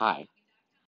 Hi.